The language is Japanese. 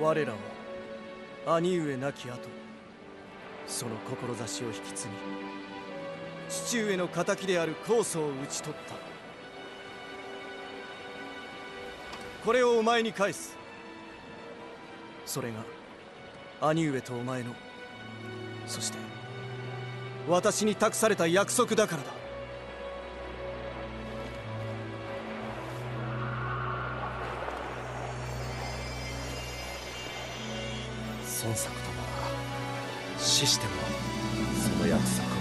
我らは。兄上亡き後その志を引き継ぎ父上の敵である酵素を討ち取った。これをお前に返す。それが兄上とお前のそして私に託された約束だからだ。孫作とは死してもその約束。